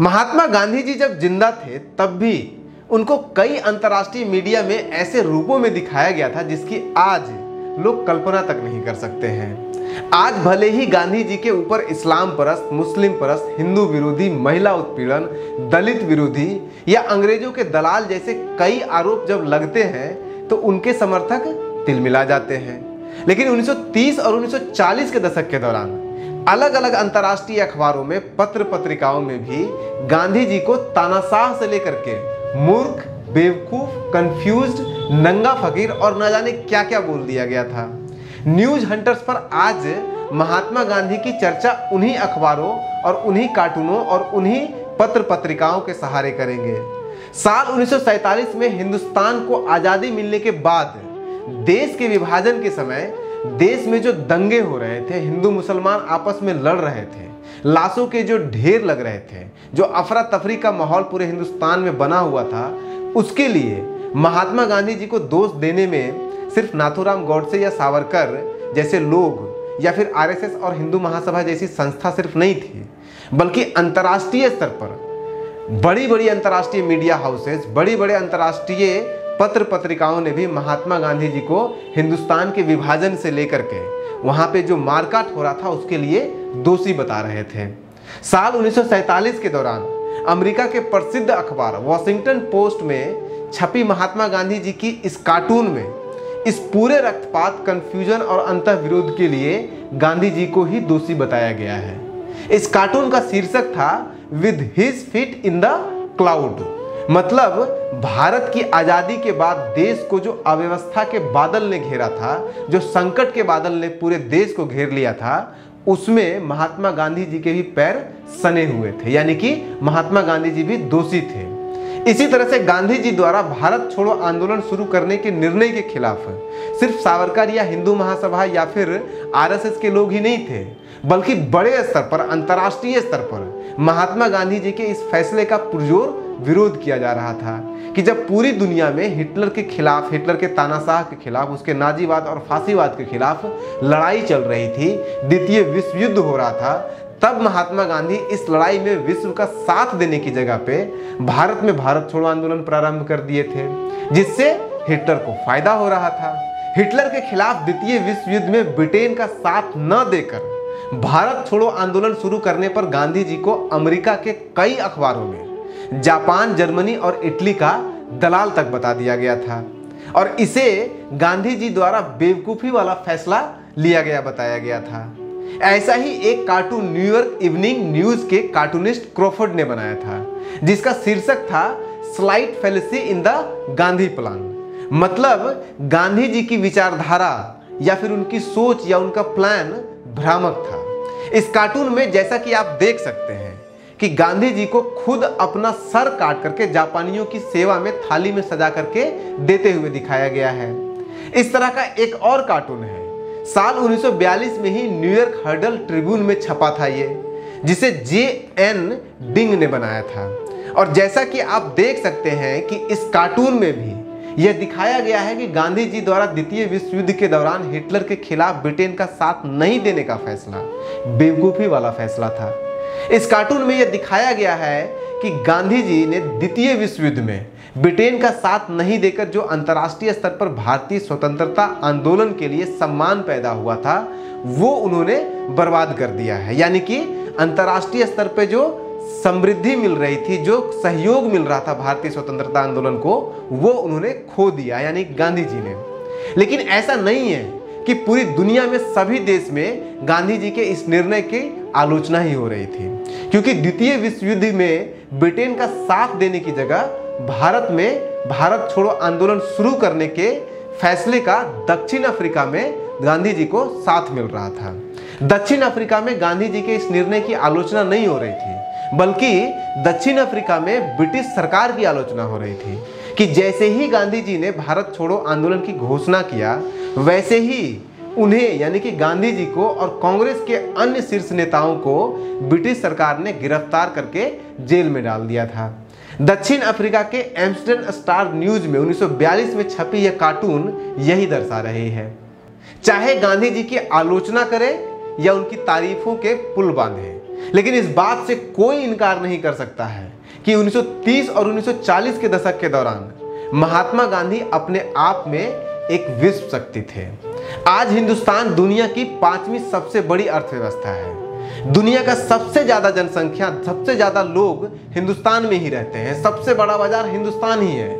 महात्मा गांधी जी जब ज़िंदा थे, तब भी उनको कई अंतर्राष्ट्रीय मीडिया में ऐसे रूपों में दिखाया गया था जिसकी आज लोग कल्पना तक नहीं कर सकते हैं। आज भले ही गांधी जी के ऊपर इस्लाम परस्त, मुस्लिम परस्त, हिंदू विरोधी, महिला उत्पीड़न, दलित विरोधी या अंग्रेज़ों के दलाल जैसे कई आरोप जब लगते हैं तो उनके समर्थक तिलमिला जाते हैं। लेकिन 1930 और 1940 के दशक के दौरान अलग अलग अंतर्राष्ट्रीय अखबारों में पत्र पत्रिकाओं में भी गांधी जी को तानाशाह से लेकर के मूर्ख, बेवकूफ़ कंफ्यूज्ड नंगा फकीर और न जाने क्या क्या बोल दिया गया था। न्यूज़ हंटर्स पर आज महात्मा गांधी की चर्चा उन्हीं अखबारों और उन्हीं कार्टूनों और उन्हीं पत्र पत्रिकाओं के सहारे करेंगे। साल 1947 में हिंदुस्तान को आज़ादी मिलने के बाद देश के विभाजन के समय देश में जो दंगे हो रहे थे, हिंदू मुसलमान आपस में लड़ रहे थे, लाशों के जो ढेर लग रहे थे, जो अफरा तफरी का माहौल पूरे हिंदुस्तान में बना हुआ था, उसके लिए महात्मा गांधी जी को दोष देने में सिर्फ़ नाथूराम गौडसे या सावरकर जैसे लोग या फिर आरएसएस और हिंदू महासभा जैसी संस्था सिर्फ़ नहीं थी, बल्कि अंतर्राष्ट्रीय स्तर पर बड़ी बड़ी अंतर्राष्ट्रीय मीडिया हाउसेस बड़ी बड़े अंतर्राष्ट्रीय पत्र पत्रिकाओं ने भी महात्मा गांधी जी को हिंदुस्तान के विभाजन से लेकर के वहाँ पे जो मारकाट हो रहा था उसके लिए दोषी बता रहे थे। साल 1947 के दौरान अमेरिका के प्रसिद्ध अखबार वॉशिंगटन पोस्ट में छपी महात्मा गांधी जी की इस कार्टून में इस पूरे रक्तपात कंफ्यूजन और अंत विरोध के लिए गांधी जी को ही दोषी बताया गया है। इस कार्टून का शीर्षक था with his feet in the cloud मतलब भारत की आज़ादी के बाद देश को जो अव्यवस्था के बादल ने घेरा था, जो संकट के बादल ने पूरे देश को घेर लिया था, उसमें महात्मा गांधी जी के भी पैर सने हुए थे, यानी कि महात्मा गांधी जी भी दोषी थे। इसी तरह से गांधी जी द्वारा भारत छोड़ो आंदोलन शुरू करने के निर्णय के खिलाफ, सिर्फ़ सावरकर या हिंदू महासभा या फिर आरएसएस के लोग ही नहीं थे, बल्कि बड़े स्तर पर, अंतर्राष्ट्रीय स्तर पर महात्मा गांधी जी के इस फैसले का पुरजोर विरोध किया जा रहा था कि जब पूरी दुनिया में हिटलर के खिलाफ, हिटलर के तानाशाह के खिलाफ, उसके नाजीवाद और फांसीवाद के खिलाफ लड़ाई चल रही थी, द्वितीय विश्व युद्ध हो रहा था, तब महात्मा गांधी इस लड़ाई में विश्व का साथ देने की जगह पे भारत में भारत छोड़ो आंदोलन प्रारंभ कर दिए थे, जिससे हिटलर को फ़ायदा हो रहा था। हिटलर के खिलाफ द्वितीय विश्व युद्ध में ब्रिटेन का साथ न देकर भारत छोड़ो आंदोलन शुरू करने पर गांधी जी को अमेरिका के कई अखबारों में जापान, जर्मनी और इटली का दलाल तक बता दिया गया था। और इसे गांधी जी द्वारा बेवकूफ़ी वाला फैसला लिया गया, बताया गया था। ऐसा ही एक cartoon New York evening news के कार्टूनिस्ट क्रोफर्ड ने बनाया था, जिसका शीर्षक था slight felicity in the Gandhi plan. मतलब गांधी जी की विचारधारा या फिर उनकी सोच या उनका प्लान भ्रामक था। इस कार्टून में जैसा कि आप देख सकते हैं कि गांधी जी को खुद अपना सर काट करके जापानियों की सेवा में थाली में सजा करके देते हुए दिखाया गया है। इस तरह का एक और कार्टून है। साल 1942 में ही न्यूयॉर्क हर्डल ट्रिब्यून में छपा था ये, जिसे जे एन डिंग ने बनाया था। और जैसा कि आप देख सकते हैं कि इस कार्टून में भी यह दिखाया गया है कि गांधी जी द्वारा द्वितीय विश्व युद्ध के दौरान हिटलर के खिलाफ ब्रिटेन का साथ नहीं देने का फैसला, बेवकूफ़ी वाला फैसला था। इस कार्टून में यह दिखाया गया है कि गांधी जी ने द्वितीय विश्व युद्ध में ब्रिटेन का साथ नहीं देकर जो अंतर्राष्ट्रीय स्तर पर भारतीय स्वतंत्रता आंदोलन के लिए सम्मान पैदा हुआ था, वो उन्होंने बर्बाद कर दिया है। यानी कि अंतर्राष्ट्रीय स्तर पर जो समृद्धि मिल रही थी, जो सहयोग मिल रहा था भारतीय स्वतंत्रता आंदोलन को, वो उन्होंने खो दिया, यानी गांधी जी ने। लेकिन ऐसा नहीं है कि पूरी दुनिया में सभी देश में गांधी जी के इस निर्णय की आलोचना ही हो रही थी। क्योंकि द्वितीय विश्व युद्ध में ब्रिटेन का साथ देने की जगह भारत में भारत छोड़ो आंदोलन शुरू करने के फैसले का दक्षिण अफ्रीका में गांधी जी को साथ मिल रहा था। दक्षिण अफ्रीका में गांधी जी के इस निर्णय की आलोचना नहीं हो रही थी, बल्कि दक्षिण अफ्रीका में ब्रिटिश सरकार की आलोचना हो रही थी कि जैसे ही गांधी जी ने भारत छोड़ो आंदोलन की घोषणा किया, वैसे ही उन्हें, यानी कि गांधी जी को और कांग्रेस के अन्य शीर्ष नेताओं को ब्रिटिश सरकार ने गिरफ़्तार करके जेल में डाल दिया था। दक्षिण अफ्रीका के एम्स्टर्डम स्टार न्यूज़ में 1942 में छपी यह कार्टून यही दर्शा रही है। चाहे गांधी जी की आलोचना करें या उनकी तारीफों के पुल बांधे, लेकिन इस बात से कोई इनकार नहीं कर सकता है कि 1930 और 1940 के दशक के दौरान महात्मा गांधी अपने आप में एक विश्व शक्ति थे। आज हिंदुस्तान दुनिया की पांचवी सबसे बड़ी अर्थव्यवस्था है। दुनिया का सबसे ज़्यादा जनसंख्या, सबसे ज़्यादा लोग हिंदुस्तान में ही रहते हैं। सबसे बड़ा बाज़ार हिंदुस्तान ही है।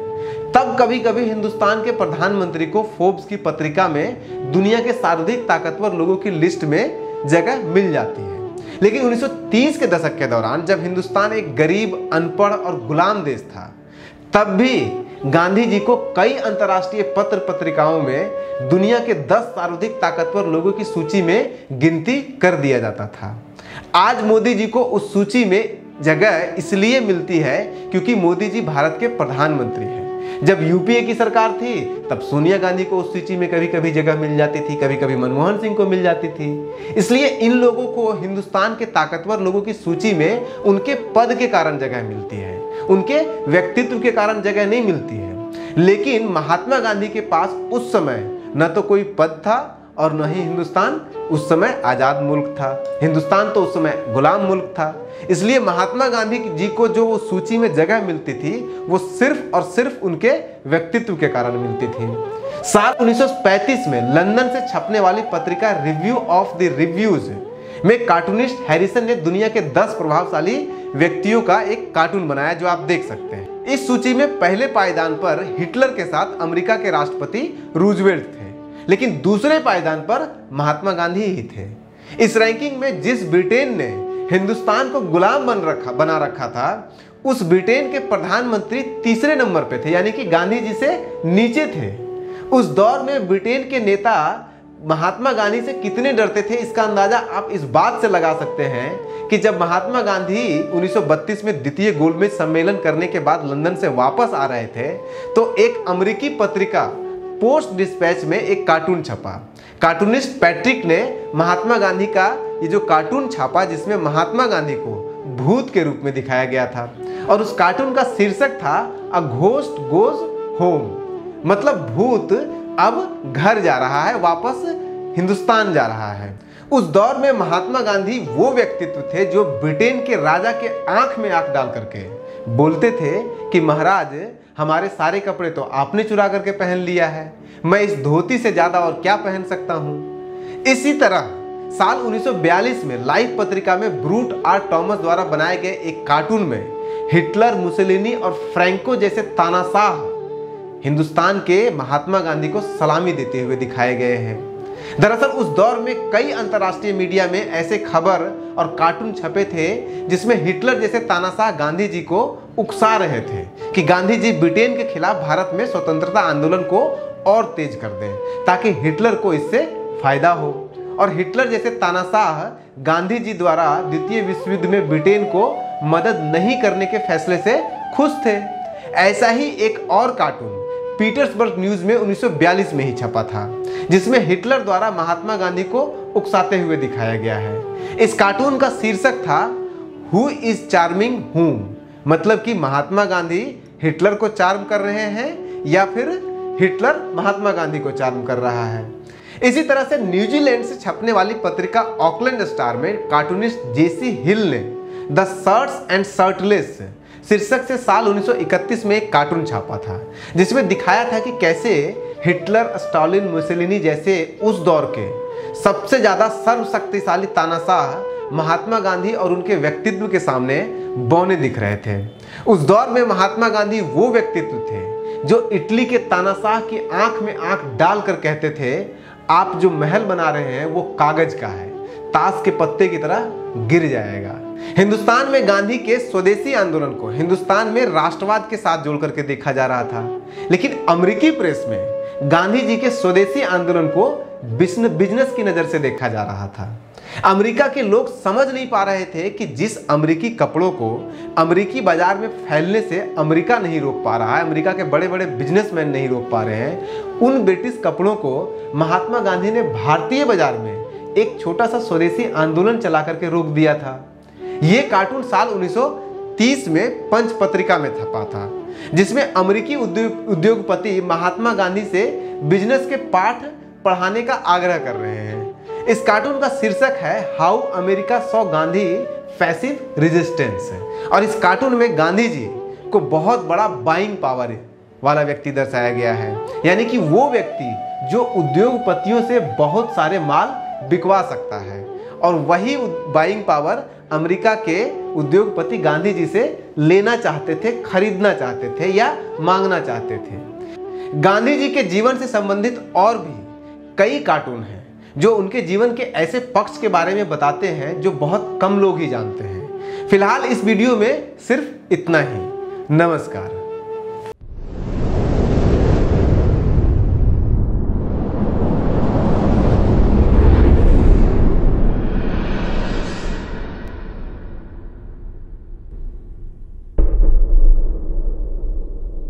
तब कभी कभी हिंदुस्तान के प्रधानमंत्री को फोर्ब्स की पत्रिका में दुनिया के सर्वाधिक ताकतवर लोगों की लिस्ट में जगह मिल जाती है। लेकिन 1930 के दशक के दौरान जब हिंदुस्तान एक गरीब, अनपढ़ और गुलाम देश था, तब भी गांधी जी को कई अंतर्राष्ट्रीय पत्र पत्रिकाओं में दुनिया के 10 सर्वाधिक ताकतवर लोगों की सूची में गिनती कर दिया जाता था। आज मोदी जी को उस सूची में जगह इसलिए मिलती है क्योंकि मोदी जी भारत के प्रधानमंत्री हैं। जब यूपीए की सरकार थी, तब सोनिया गांधी को उस सूची में कभी कभी जगह मिल जाती थी कभी कभी मनमोहन सिंह को मिल जाती थी। इसलिए इन लोगों को हिंदुस्तान के ताकतवर लोगों की सूची में उनके पद के कारण जगह मिलती है। उनके व्यक्तित्व के कारण जगह नहीं मिलती है। लेकिन महात्मा गांधी के पास उस समय न तो कोई पद था और न ही हिंदुस्तान उस समय आज़ाद मुल्क था। हिंदुस्तान तो उस समय गुलाम मुल्क था। इसलिए महात्मा गांधी जी को जो वो सूची में जगह मिलती थी, वो सिर्फ़ और सिर्फ़ उनके व्यक्तित्व के कारण मिलती थी। साल 1935 में लंदन से छपने वाली पत्रिका रिव्यू ऑफ़ द रिव्यूज़ में कार्टूनिस्ट हैरिसन ने दुनिया के 10 प्रभावशाली व्यक्तियों का एक कार्टून बनाया जो आप देख सकते हैं। इस सूची में पहले पायदान पर हिटलर के साथ अमेरिका के राष्ट्रपति रूजवेल्ट थे, लेकिन दूसरे पायदान पर महात्मा गांधी ही थे। इस रैंकिंग में जिस ब्रिटेन ने हिंदुस्तान को गुलाम बन रखा, बना रखा था, उस ब्रिटेन के प्रधानमंत्री तीसरे नंबर पे थे, यानी कि गांधी जी से नीचे थे। उस दौर में ब्रिटेन के नेता महात्मा गांधी से कितने डरते थे, इसका अंदाज़ा आप इस बात से लगा सकते हैं कि जब महात्मा गांधी 1932 में द्वितीय गोलमेज सम्मेलन करने के बाद लंदन से वापस आ रहे थे तो एक अमेरिकी पत्रिका, पोस्ट डिस्पैच में एक कार्टून छपा। कार्टूनिस्ट पैट्रिक ने महात्मा गांधी का ये जो कार्टून छापा, जिसमें महात्मा गांधी को भूत के रूप में दिखाया गया था, और उस कार्टून का शीर्षक था अ घोस्ट गोज होम मतलब भूत अब घर जा रहा है, वापस हिंदुस्तान जा रहा है। उस दौर में महात्मा गांधी वो व्यक्तित्व थे जो ब्रिटेन के राजा के आँख में आँख डाल करके बोलते थे कि महाराज, हमारे सारे कपड़े तो आपने चुरा करके पहन लिया है, मैं इस धोती से ज़्यादा और क्या पहन सकता हूँ? इसी तरह साल 1942 में लाइफ पत्रिका में ब्रूट आर टॉमस द्वारा बनाए गए एक कार्टून में हिटलर, मुसलिनी और फ्रैंको जैसे तानाशाह हिंदुस्तान के महात्मा गांधी को सलामी देते हुए दिखाए गए हैं। दरअसल उस दौर में कई अंतर्राष्ट्रीय मीडिया में ऐसे खबर और कार्टून छपे थे, जिसमें हिटलर जैसे तानाशाह गांधी जी को उकसा रहे थे कि गांधी जी ब्रिटेन के खिलाफ भारत में स्वतंत्रता आंदोलन को और तेज कर दें, ताकि हिटलर को इससे फ़ायदा हो। और हिटलर जैसे तानाशाह गांधी जी द्वारा द्वितीय विश्व युद्ध में ब्रिटेन को मदद नहीं करने के फैसले से खुश थे। ऐसा ही एक और कार्टून पीटर्सबर्ग न्यूज़ में 1942 में ही छपा था, जिसमें हिटलर द्वारा महात्मा गांधी को उकसाते हुए दिखाया गया है। इस कार्टून का शीर्षक था, हु इज़ चार्मिंग हुम मतलब कि महात्मा गांधी हिटलर को चार्म कर रहे हैं, या फिर हिटलर महात्मा गांधी को चार्म कर रहा है। इसी तरह से न्यूजीलैंड से छपने वाली पत्रिका ऑकलैंड स्टार में कार्टूनिस्ट जेसी हिल ने द शर्ट्स एंड शर्टलेस शीर्षक से साल 1931 में एक कार्टून छापा था, जिसमें दिखाया था कि कैसे हिटलर, स्टालिन, मुसलिनी जैसे उस दौर के सबसे ज़्यादा सर्वशक्तिशाली तानाशाह महात्मा गांधी और उनके व्यक्तित्व के सामने बौने दिख रहे थे। उस दौर में महात्मा गांधी वो व्यक्तित्व थे, जो इटली के तानाशाह की आँख में आँख डालकर कहते थे, आप जो महल बना रहे हैं, वो कागज़ का है, ताश के पत्ते की तरह गिर जाएगा। हिंदुस्तान में गांधी के स्वदेशी आंदोलन को हिंदुस्तान में राष्ट्रवाद के साथ जोड़ करके देखा जा रहा था। लेकिन अमेरिकी प्रेस में गांधी जी के स्वदेशी आंदोलन को बिज़नेस की नज़र से देखा जा रहा था। अमेरिका के लोग समझ नहीं पा रहे थे कि जिस अमेरिकी कपड़ों को अमेरिकी बाज़ार में फैलने से अमेरिका नहीं रोक पा रहा है, अमेरिका के बड़े बड़े बिजनेसमैन नहीं रोक पा रहे हैं, उन ब्रिटिश कपड़ों को महात्मा गांधी ने भारतीय बाज़ार में एक छोटा सा स्वदेशी आंदोलन चला करके रोक दिया था। ये कार्टून साल 1930 में पंच पत्रिका में छपा था, जिसमें अमेरिकी उद्योगपति महात्मा गांधी से बिज़नेस के पाठ पढ़ाने का आग्रह कर रहे हैं। इस कार्टून का शीर्षक है, how America saw Gandhi passive resistance और इस कार्टून में गांधी जी को बहुत बड़ा बाइंग पावर वाला व्यक्ति दर्शाया गया है। यानी कि वो व्यक्ति जो उद्योगपतियों से बहुत सारे माल बिकवा सकता है। और वही बाइंग पावर अमेरिका के उद्योगपति गांधी जी से लेना चाहते थे, खरीदना चाहते थे या मांगना चाहते थे। गांधी जी के जीवन से संबंधित और भी कई कार्टून हैं, जो उनके जीवन के ऐसे पक्ष के बारे में बताते हैं, जो बहुत कम लोग ही जानते हैं। फ़िलहाल इस वीडियो में सिर्फ़ इतना ही। नमस्कार।